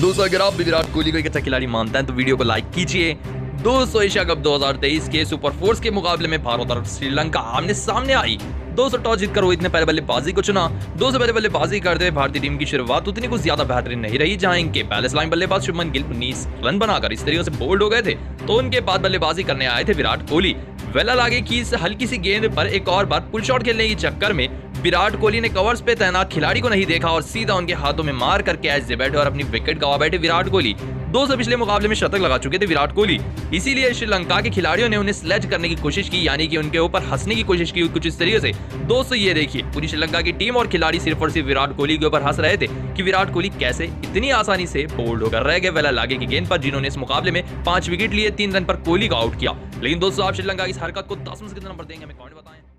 दोस्तों, अगर आप भी विराट कोहली को एक अच्छा खिलाड़ी मानते हैं तो वीडियो को लाइक कीजिए। दोस्तों, एशिया कप 2023 के सुपर फोर्स के मुकाबले में भारत और श्रीलंका आमने सामने आई। दोस्तों, टॉस जीतकर रोहित ने पहले बल्लेबाजी को चुना। दोस्तों पहले बल्लेबाजी करते हुए भारतीय टीम की शुरुआत उतनी कुछ ज़्यादा बेहतरीन नहीं रही जहाँ इनके पहले लाइन बल्लेबाज शुभमन गिल उन्नीस रन बनाकर इस तरीके से बोल्ड हो गए थे तो उनके बाद बल्लेबाजी करने आए थे विराट कोहली। वेला लागे की इस हल्की सी गेंद पर एक और बार पुल शॉट खेलने के चक्कर में विराट कोहली ने कवर्स पे तैनात खिलाड़ी को नहीं देखा और सीधा उनके हाथों में मार कर कैच दे बैठे और अपनी विकेट गवा बैठे विराट कोहली। दो सौ पिछले मुकाबले में शतक लगा चुके थे विराट कोहली। इसीलिए श्रीलंका के खिलाड़ियों ने उन्हें स्लेज करने की कोशिश की, यानी कि उनके ऊपर हंसने की कोशिश की कुछ इस तरीके से। दोस्तों ये देखिए, पूरी श्रीलंका की टीम और खिलाड़ी सिर्फ़ और सिर्फ़ विराट कोहली के ऊपर हंस रहे थे कि विराट कोहली कैसे इतनी आसानी से बोल्ड होकर रह गए। वेला लागे की गेंद पर, जिन्होंने इस मुकाबले में पाँच विकेट लिए, तीन रन पर कोहली को आउट किया। लेकिन दोस्तों, आप श्रीलंका की इस हरकत को दस में से कितना नंबर देंगे। हमें बताएँ।